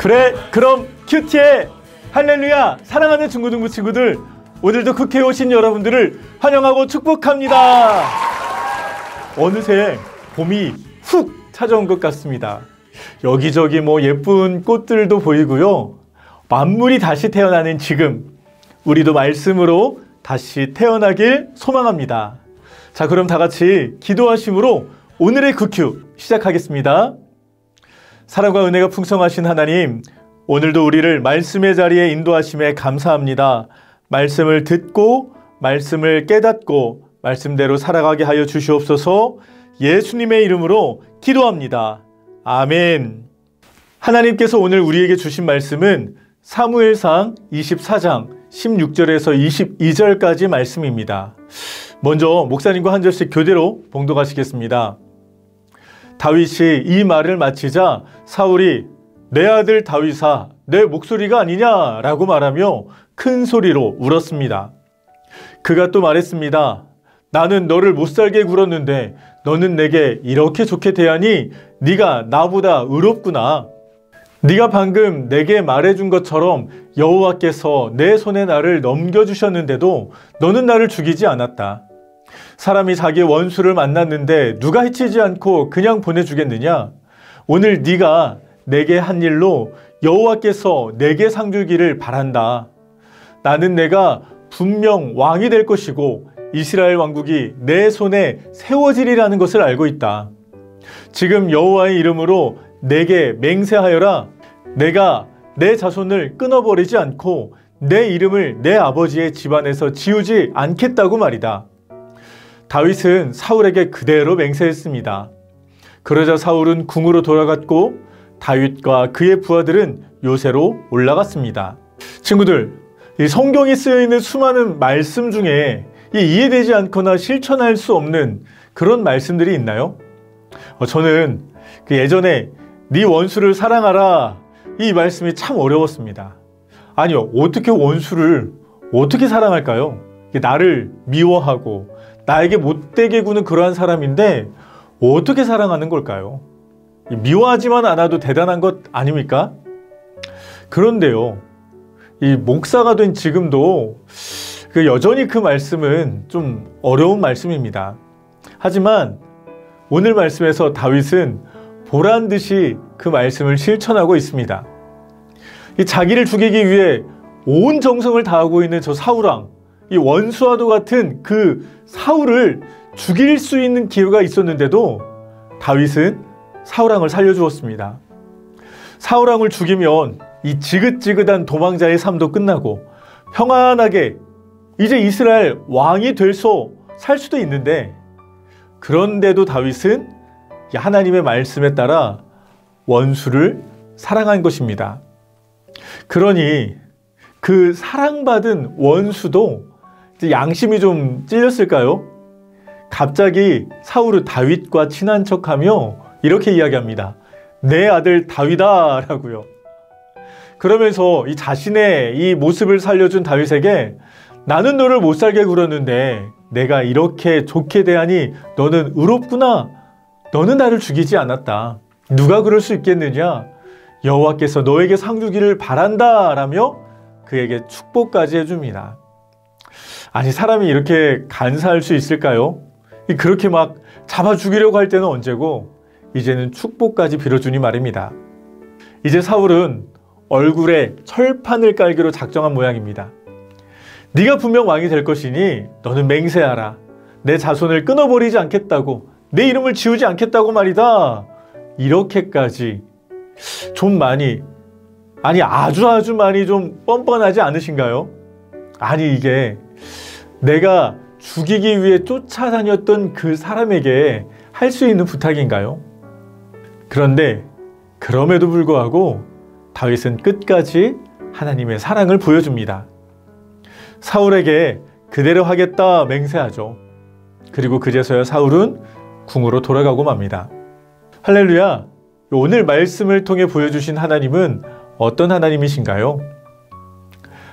그래 그럼 큐티해 할렐루야 사랑하는 중고등부 친구들 오늘도 국회에 오신 여러분들을 환영하고 축복합니다. 어느새 봄이 훅 찾아온 것 같습니다. 여기저기 뭐 예쁜 꽃들도 보이고요. 만물이 다시 태어나는 지금 우리도 말씀으로 다시 태어나길 소망합니다. 자 그럼 다 같이 기도하심으로 오늘의 국큐 시작하겠습니다 사랑과 은혜가 풍성하신 하나님, 오늘도 우리를 말씀의 자리에 인도하심에 감사합니다. 말씀을 듣고, 말씀을 깨닫고, 말씀대로 살아가게 하여 주시옵소서 예수님의 이름으로 기도합니다. 아멘. 하나님께서 오늘 우리에게 주신 말씀은 사무엘상 24장 16절에서 22절까지 말씀입니다. 먼저 목사님과 한 절씩 교대로 봉독하시겠습니다. 다윗이 이 말을 마치자 사울이 내 아들 다윗아 내 목소리가 아니냐라고 말하며 큰 소리로 울었습니다. 그가 또 말했습니다. 나는 너를 못살게 굴었는데 너는 내게 이렇게 좋게 대하니 네가 나보다 의롭구나. 네가 방금 내게 말해준 것처럼 여호와께서 내 손에 나를 넘겨주셨는데도 너는 나를 죽이지 않았다. 사람이 자기 원수를 만났는데 누가 해치지 않고 그냥 보내주겠느냐? 오늘 네가 내게 한 일로 여호와께서 내게 상 주기를 바란다. 나는 내가 분명 왕이 될 것이고 이스라엘 왕국이 내 손에 세워지리라는 것을 알고 있다. 지금 여호와의 이름으로 내게 맹세하여라. 내가 내 자손을 끊어버리지 않고 내 이름을 내 아버지의 집안에서 지우지 않겠다고 말이다. 다윗은 사울에게 그대로 맹세했습니다. 그러자 사울은 궁으로 돌아갔고 다윗과 그의 부하들은 요새로 올라갔습니다. 친구들, 이 성경에 쓰여 있는 수많은 말씀 중에 이해되지 않거나 실천할 수 없는 그런 말씀들이 있나요? 어, 저는 그 예전에 네 원수를 사랑하라 이 말씀이 참 어려웠습니다. 아니요, 어떻게 원수를 어떻게 사랑할까요? 나를 미워하고 나에게 못되게 구는 그러한 사람인데 어떻게 사랑하는 걸까요? 미워하지만 않아도 대단한 것 아닙니까? 그런데요, 이 목사가 된 지금도 그 여전히 그 말씀은 좀 어려운 말씀입니다. 하지만 오늘 말씀에서 다윗은 보란 듯이 그 말씀을 실천하고 있습니다. 이 자기를 죽이기 위해 온 정성을 다하고 있는 저 사우랑 이 원수와도 같은 그 사울을 죽일 수 있는 기회가 있었는데도 다윗은 사울왕을 살려주었습니다. 사울왕을 죽이면 이 지긋지긋한 도망자의 삶도 끝나고 평안하게 이제 이스라엘 왕이 될소 살 수도 있는데 그런데도 다윗은 하나님의 말씀에 따라 원수를 사랑한 것입니다. 그러니 그 사랑받은 원수도 양심이 좀 찔렸을까요? 갑자기 사울은 다윗과 친한 척하며 이렇게 이야기합니다. 내 아들 다윗아 라고요. 그러면서 이 자신의 이 모습을 살려준 다윗에게 나는 너를 못 살게 굴었는데 내가 이렇게 좋게 대하니 너는 의롭구나. 너는 나를 죽이지 않았다. 누가 그럴 수 있겠느냐? 여호와께서 너에게 상 주기를 바란다 라며 그에게 축복까지 해줍니다. 아니 사람이 이렇게 간사할 수 있을까요? 그렇게 막 잡아 죽이려고 할 때는 언제고 이제는 축복까지 빌어주니 말입니다. 이제 사울은 얼굴에 철판을 깔기로 작정한 모양입니다. 네가 분명 왕이 될 것이니 너는 맹세하라. 내 자손을 끊어버리지 않겠다고 내 이름을 지우지 않겠다고 말이다. 이렇게까지 좀 많이 아니 아주 아주 많이 좀 뻔뻔하지 않으신가요? 아니 이게 내가 죽이기 위해 쫓아다녔던 그 사람에게 할 수 있는 부탁인가요? 그런데 그럼에도 불구하고 다윗은 끝까지 하나님의 사랑을 보여줍니다. 사울에게 그대로 하겠다 맹세하죠. 그리고 그제서야 사울은 궁으로 돌아가고 맙니다. 할렐루야! 오늘 말씀을 통해 보여주신 하나님은 어떤 하나님이신가요?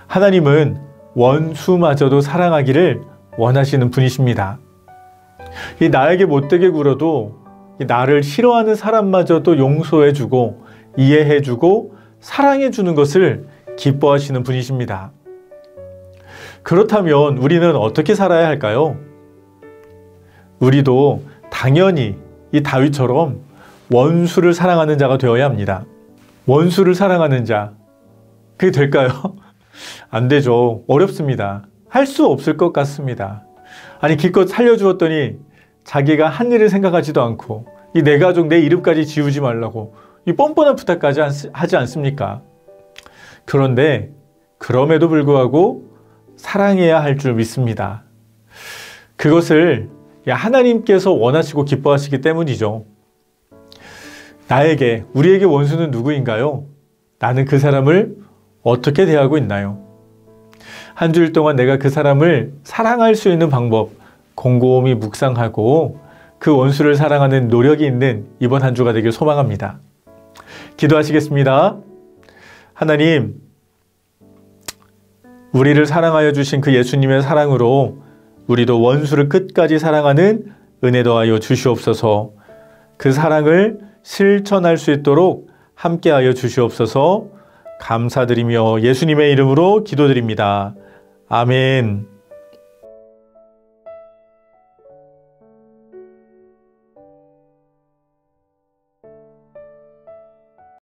하나님은 원수마저도 사랑하기를 원하시는 분이십니다. 이 나에게 못되게 굴어도 나를 싫어하는 사람마저도 용서해주고 이해해주고 사랑해 주는 것을 기뻐하시는 분이십니다. 그렇다면 우리는 어떻게 살아야 할까요? 우리도 당연히 이 다윗처럼 원수를 사랑하는 자가 되어야 합니다. 원수를 사랑하는 자. 그게 될까요? 안 되죠. 어렵습니다. 할 수 없을 것 같습니다. 아니, 기껏 살려주었더니 자기가 한 일을 생각하지도 않고 이 내 가족 내 이름까지 지우지 말라고 이 뻔뻔한 부탁까지 하지 않습니까? 그런데 그럼에도 불구하고 사랑해야 할 줄 믿습니다. 그것을 하나님께서 원하시고 기뻐하시기 때문이죠. 나에게, 우리에게 원수는 누구인가요? 나는 그 사람을 어떻게 대하고 있나요? 한 주일 동안 내가 그 사람을 사랑할 수 있는 방법 곰곰이 묵상하고 그 원수를 사랑하는 노력이 있는 이번 한 주가 되길 소망합니다. 기도하시겠습니다. 하나님, 우리를 사랑하여 주신 그 예수님의 사랑으로 우리도 원수를 끝까지 사랑하는 은혜 더하여 주시옵소서 그 사랑을 실천할 수 있도록 함께하여 주시옵소서 감사드리며 예수님의 이름으로 기도드립니다. 아멘.